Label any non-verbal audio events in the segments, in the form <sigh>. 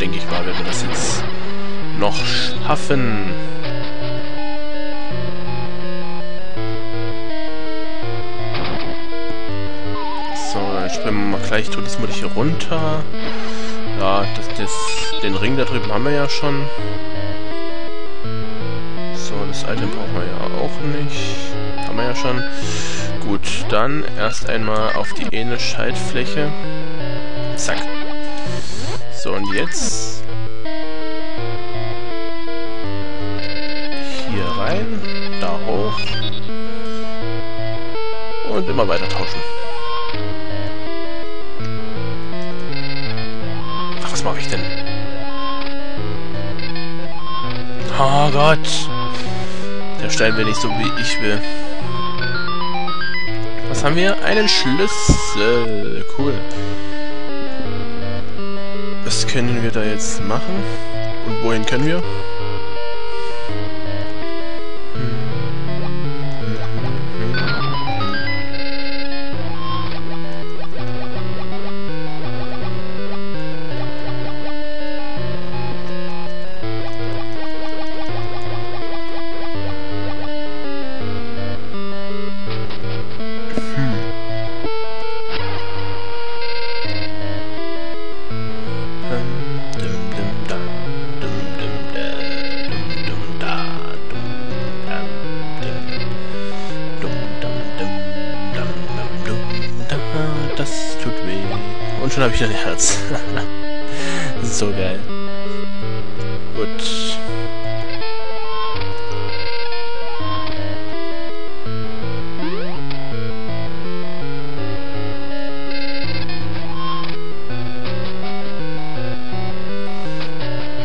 denke ich mal, werden wir das jetzt noch schaffen. So, dann springen wir mal gleich todesmutig hier runter. Ja, das, das, den Ring da drüben haben wir ja schon. So, das Item brauchen wir ja auch nicht. Haben wir ja schon. Gut, dann erst einmal auf die eine Schaltfläche. Zack. So, und jetzt... Hier rein, da hoch. Und immer weiter tauschen. Ach, was mache ich denn? Oh Gott. Der Stein will nicht so, wie ich will. Was haben wir? Einen Schlüssel. Cool. Was können wir da jetzt machen? Und wohin können wir? Und schon habe ich ein Herz. das <laughs> ist so geil. Gut.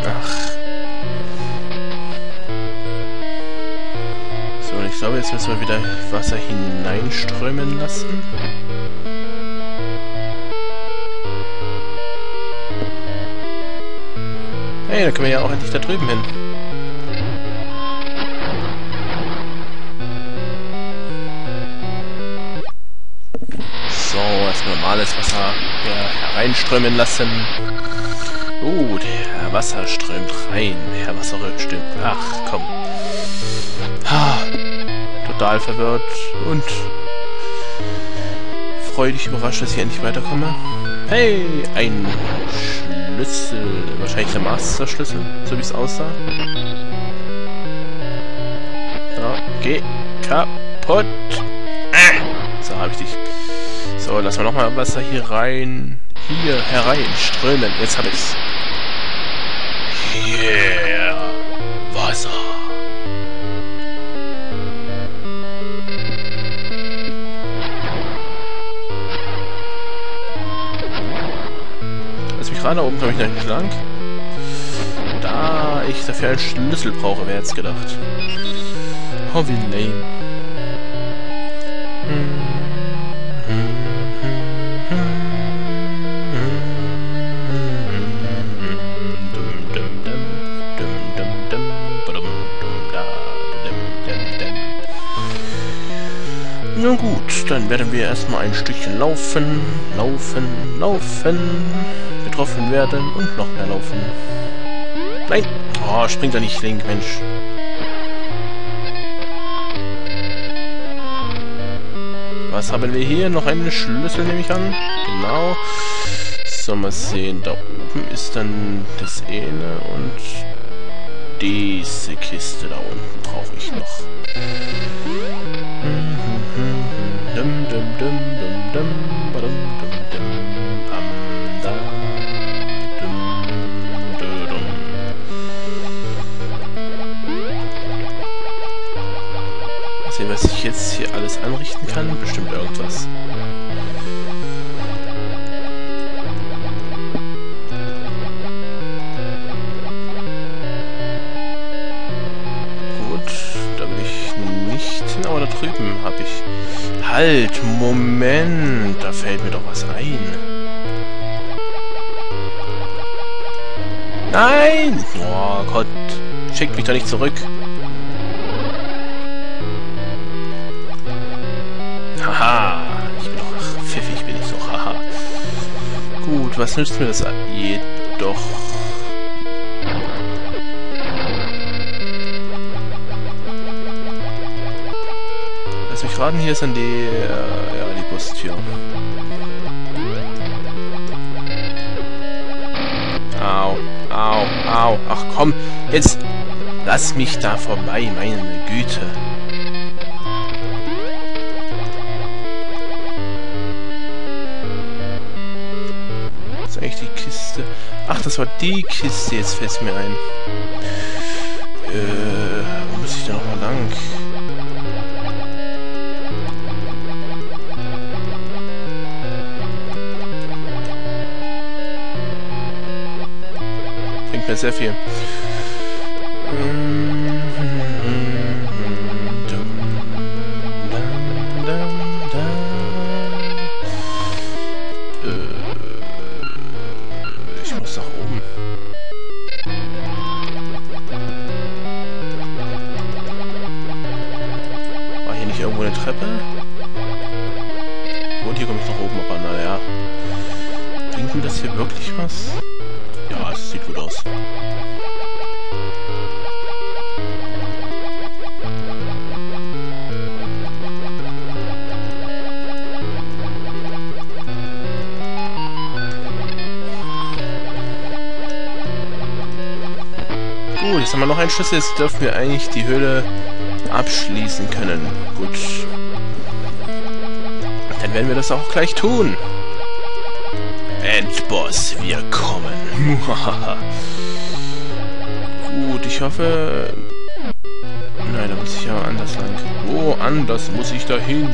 Ach. So, ich glaube, jetzt müssen wir wieder Wasser hineinströmen lassen. Hey, dann können wir ja auch endlich da drüben hin. So, erstmal normales Wasser hier hereinströmen lassen. Oh, der Wasser strömt rein. Der Wasser strömt. Ach, komm. Total verwirrt und freudig überrascht, dass ich endlich weiterkomme. Hey, ein Schlüssel. Wahrscheinlich der Master-Schlüssel, so wie es aussah. So, geh kaputt. Ah, so, habe ich dich. So, lass mal nochmal Wasser hier rein. Hier herein strömen. Jetzt habe ich's. Yeah. Da oben komme ich nicht lang. Da ich dafür einen Schlüssel brauche, wer jetzt gedacht. Oh, wie lame. Na gut, dann werden wir erstmal ein Stückchen laufen, laufen, laufen, getroffen werden und noch mehr laufen. Nein! Oh, springt da nicht link, Mensch. Was haben wir hier? Noch einen Schlüssel, nehme ich an. Genau. So, mal sehen. Da oben ist dann das eine und diese Kiste da unten brauche ich noch. Dum, dum, dum, dum, dum, anrichten kann. Bestimmt irgendwas. Gut, da will ich nicht aber da drüben habe ich... Halt, Moment, da fällt mir doch was ein. Nein! Oh Gott, schickt mich doch nicht zurück. Gut, was nützt mir das jedoch? Lass mich raten, hier ist dann die, äh, ja, die Bustür. Au, au, au. Ach komm, jetzt lass mich da vorbei, meine Güte. Das war die Kiste, jetzt fällt mir ein. Äh, muss ich da nochmal lang? Bringt mir sehr viel. Ich hier irgendwo eine Treppe? Und hier komme ich nach oben, aber naja. Bringt das hier wirklich was? Ja, es sieht gut aus. Gut, jetzt haben wir noch einen Schlüssel. Jetzt dürfen wir eigentlich die Höhle abschließen können. Gut. Dann werden wir das auch gleich tun. Endboss, wir kommen. <laughs> Gut, ich hoffe... Nein, da muss ich ja anders lang. Wo anders muss ich da hin?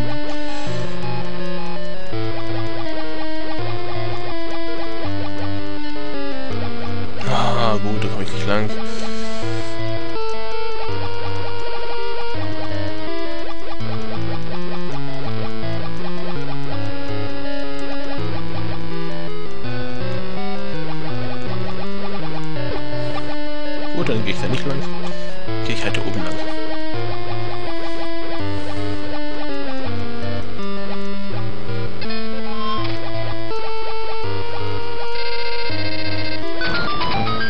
Ah, gut, da komme ich nicht lang. Gut, dann gehe ich da nicht lang. Gehe ich halt da oben lang.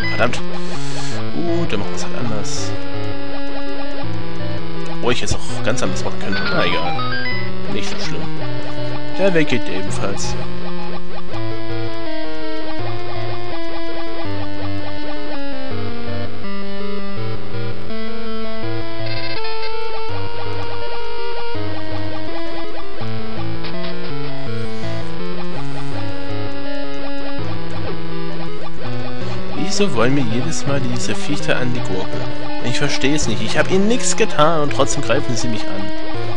Verdammt. Gut, dann machen wir es halt anders. Wo ich jetzt auch ganz anders machen könnte. Na egal. Nicht so schlimm. Der Weg geht ebenfalls. Wieso wollen mir jedes Mal diese Viecher an die Gurke? Ich verstehe es nicht. Ich habe ihnen nichts getan und trotzdem greifen sie mich an.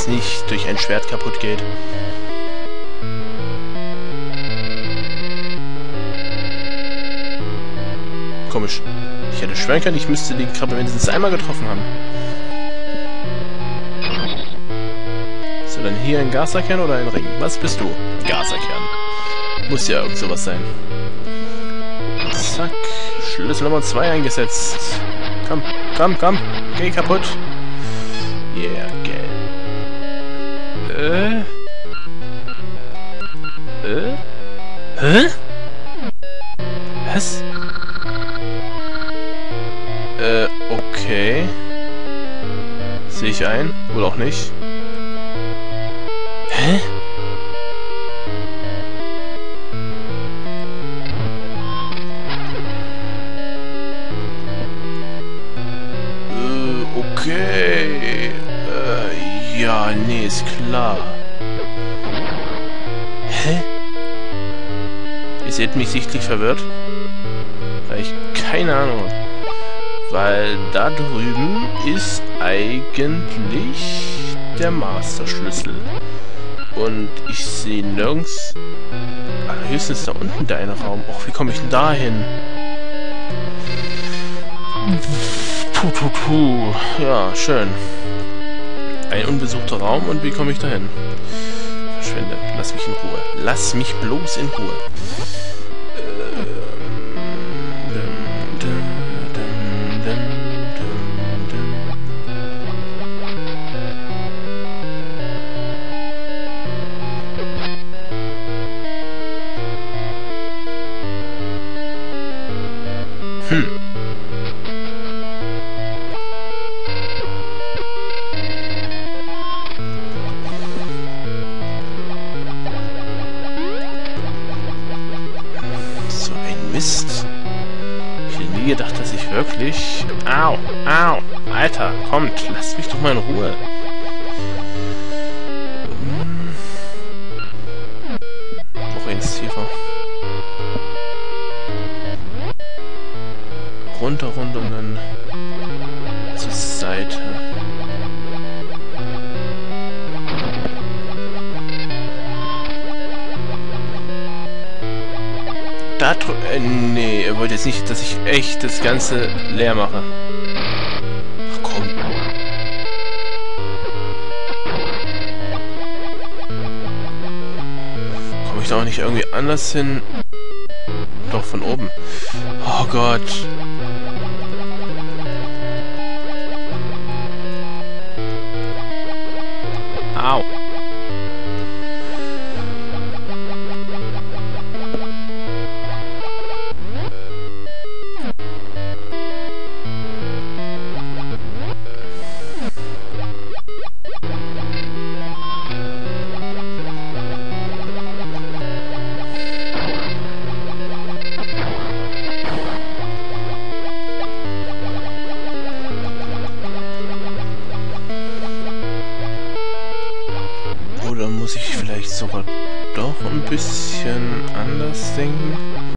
Das nicht durch ein Schwert kaputt geht. Komisch. Ich hätte schwören können, ich müsste die Krabbe mindestens einmal getroffen haben. So, dann hier ein Gaserkern oder ein Ring? Was bist du? Gaserkern. Muss ja irgend sowas sein. Zack. Schlüssel Nummer 2 eingesetzt. Komm, komm, komm. Geh kaputt. Yeah. Äh? Äh? Hä? Was? Äh, okay. Sehe ich ein. Wohl auch nicht. Hä? Äh, okay. Ja, nee, ist klar. Hä? Ihr seht mich sichtlich verwirrt. Weil ich keine Ahnung. Weil da drüben ist eigentlich der Master-Schlüssel. Und ich sehe nirgends... Ah, höchstens da unten der eine Raum. Och, wie komme ich denn da hin? Puh, puh, puh. Ja, schön. Ein unbesuchter Raum und wie komme ich dahin? Verschwinde. Lass mich in Ruhe. Lass mich bloß in Ruhe. Mist. Ich hätte nie gedacht, dass ich wirklich... Au, au, Alter, kommt, lasst mich doch mal in Ruhe. Noch eins tiefer. Runter, runter und dann Äh, nee, er wollte jetzt nicht, dass ich echt das Ganze leer mache. Ach komm. Komme ich da auch nicht irgendwie anders hin? Doch, von oben. Oh Gott.